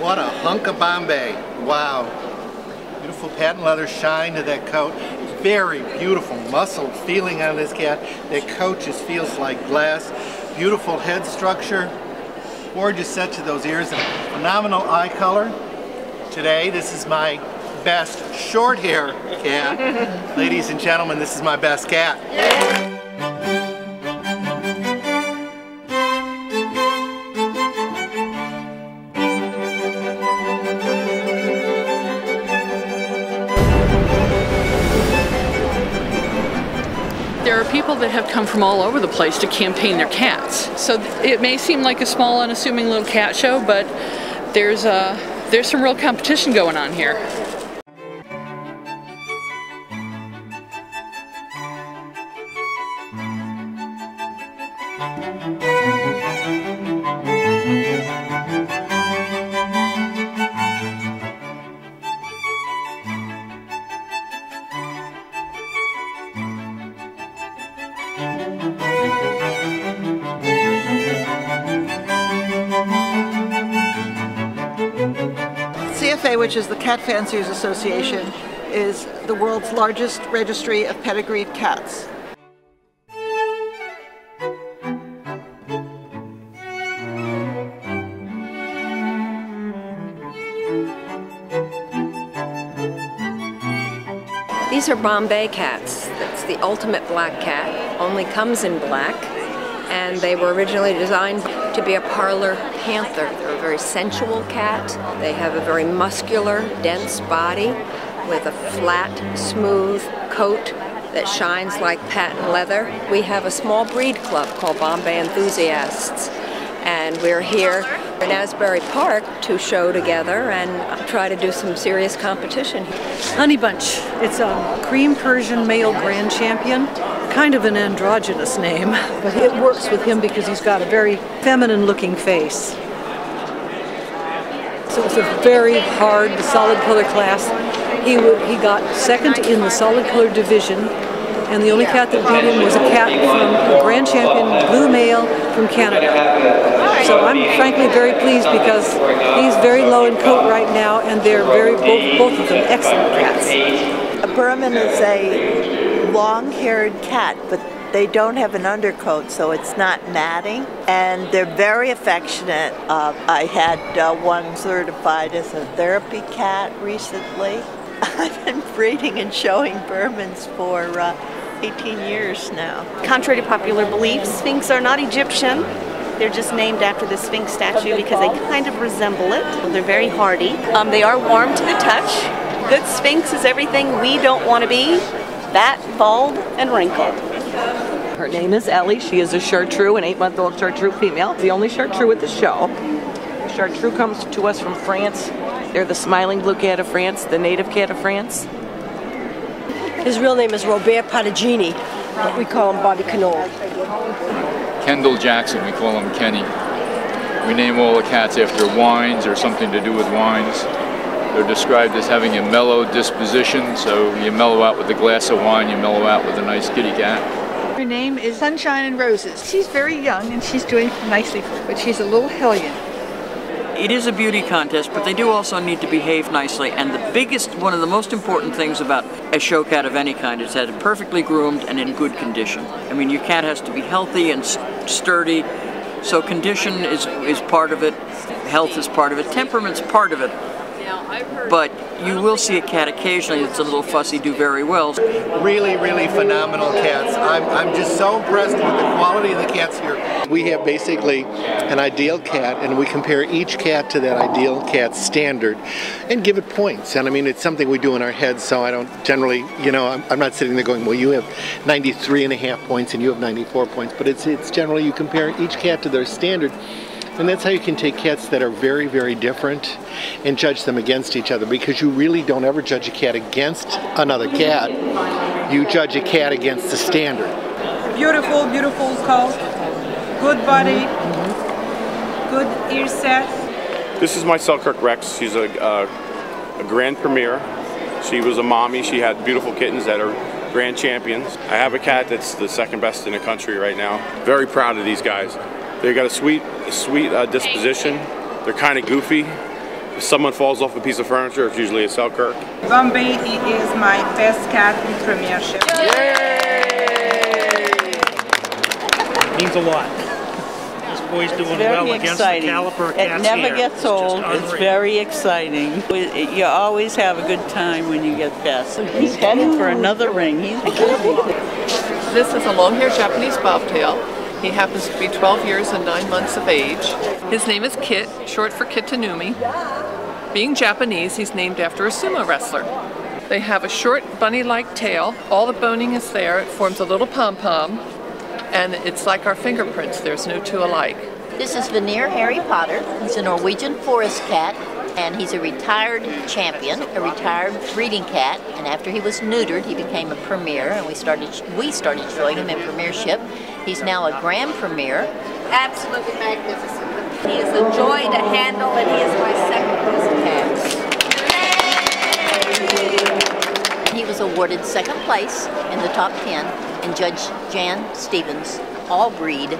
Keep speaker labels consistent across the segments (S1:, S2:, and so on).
S1: What a hunk of Bombay. Wow. Beautiful patent leather shine to that coat. Very beautiful muscle feeling on this cat. That coat just feels like glass. Beautiful head structure. Gorgeous set to those ears and phenomenal eye color. Today, this is my best short hair cat. Ladies and gentlemen, this is my best cat.
S2: There people that have come from all over the place to campaign their cats. So it may seem like a small, unassuming little cat show, but there's uh, there's some real competition going on here.
S3: CFA, which is the Cat Fanciers Association, is the world's largest registry of pedigreed cats.
S4: These are Bombay cats. That's the ultimate black cat, only comes in black. And they were originally designed to be a parlor panther. They're a very sensual cat. They have a very muscular, dense body with a flat, smooth coat that shines like patent leather. We have a small breed club called Bombay Enthusiasts. And we're here in Asbury Park to show together and try to do some serious competition.
S5: Honey Bunch. It's a cream Persian male grand champion. Kind of an androgynous name, but it works with him because he's got a very feminine looking face. So it's a very hard, solid color class. He, he got second in the solid color division, and the only cat that beat him was a cat from a grand champion blue male from Canada. So I'm frankly very pleased because he's very low in coat right now, and they're very both, both of them excellent cats.
S3: A Birman is a long-haired cat, but they don't have an undercoat, so it's not matting, and they're very affectionate. Uh, I had uh, one certified as a therapy cat recently. I've been breeding and showing Birmans for uh, 18 years now.
S6: Contrary to popular belief, Sphynx are not Egyptian. They're just named after the Sphinx statue because they kind of resemble it. They're very hardy. Um, they are warm to the touch. Good Sphynx is everything we don't want to be fat, bald, and wrinkled.
S7: Her name is Ellie. She is a chartreux, an eight-month-old chartreux female. The only chartreux at the show. The chartreux comes to us from France. They're the smiling blue cat of France, the native cat of France.
S8: His real name is Robert Patagini, we call him Bobby Canole.
S9: Kendall Jackson, we call him Kenny. We name all the cats after wines or something to do with wines. They're described as having a mellow disposition, so you mellow out with a glass of wine, you mellow out with a nice kitty cat.
S10: Her name is Sunshine and Roses. She's very young and she's doing nicely, but she's a little hellion.
S11: It is a beauty contest, but they do also need to behave nicely. And the biggest, one of the most important things about a show cat of any kind is that it's perfectly groomed and in good condition. I mean, your cat has to be healthy and sturdy, so condition is, is part of it, health is part of it, temperament's part of it. But you will see a cat occasionally that's a little fussy do very well.
S1: Really, really phenomenal cats. I'm, I'm just so impressed with the quality of the cats here. We have basically an ideal cat and we compare each cat to that ideal cat standard and give it points. And I mean, it's something we do in our heads, so I don't generally, you know, I'm, I'm not sitting there going, well, you have 93 and a half points and you have 94 points, but it's, it's generally you compare each cat to their standard. And that's how you can take cats that are very, very different and judge them against each other because you really don't ever judge a cat against another cat. You judge a cat against the standard.
S12: Beautiful, beautiful coat, good body, good ear set.
S13: This is my Selkirk Rex. She's a, uh, a grand premier. She was a mommy. She had beautiful kittens that are grand champions. I have a cat that's the second best in the country right now. Very proud of these guys. They got a sweet, sweet uh, disposition. They're kind of goofy. If someone falls off a piece of furniture, it's usually a Selkirk.
S12: Bombay is my best cat in premiership. Yay!
S14: Means a lot. This boy's doing
S15: very
S14: well against the caliper
S15: It
S14: cats
S15: never
S14: here.
S15: gets
S14: It's
S15: old. It's
S14: unreal.
S15: very exciting. You always have a good time when you get pets. He's headed for another ring. He's
S16: This is a long-haired Japanese bobtail. He happens to be 12 years and 9 months of age. His name is Kit, short for Kitanoumi. Being Japanese, he's named after a sumo wrestler. They have a short bunny-like tail. All the boning is there. It forms a little pom-pom. And it's like our fingerprints. There's no two alike.
S17: This is Veneer Harry Potter. He's a Norwegian forest cat, and he's a retired champion, a retired breeding cat. And after he was neutered, he became a premier, and we started we started showing him in premiership. He's now a grand premier.
S18: Absolutely magnificent. He is a joy to handle, and he is my second best cat.
S17: He was awarded second place in the top 10 in Judge Jan Stevens All Breed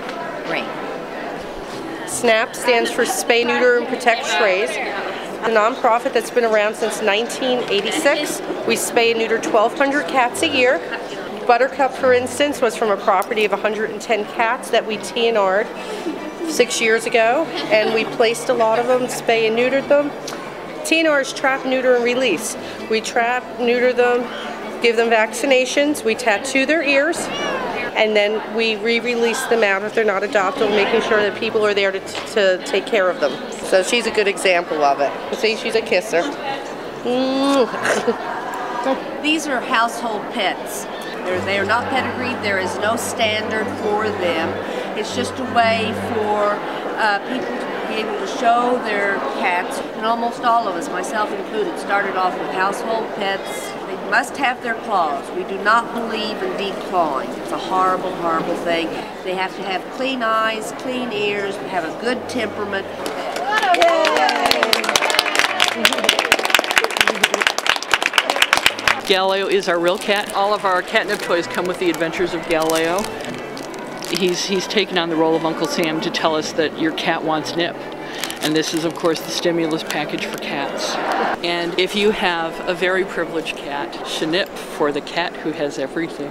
S17: Ring.
S19: SNAP stands for Spay, Neuter, and Protect Strays. A nonprofit that's been around since 1986. We spay and neuter 1,200 cats a year. Buttercup, for instance, was from a property of 110 cats that we TNR'd six years ago, and we placed a lot of them, spay and neutered them. TNR is trap, neuter, and release. We trap, neuter them, give them vaccinations, we tattoo their ears, and then we re-release them out if they're not adoptable, making sure that people are there to, to take care of them. So she's a good example of it. See, she's a kisser. Mm.
S18: These are household pets. They're, they are not pedigreed. There is no standard for them. It's just a way for uh, people to be able to show their cats, and almost all of us, myself included, started off with household pets. They must have their claws. We do not believe in declawing. It's a horrible, horrible thing. They have to have clean eyes, clean ears, have a good temperament.
S2: Galileo is our real cat. All of our catnip toys come with the adventures of Galileo. He's, he's taken on the role of Uncle Sam to tell us that your cat wants nip. And this is, of course, the stimulus package for cats. And if you have a very privileged cat, Shanip for the cat who has everything.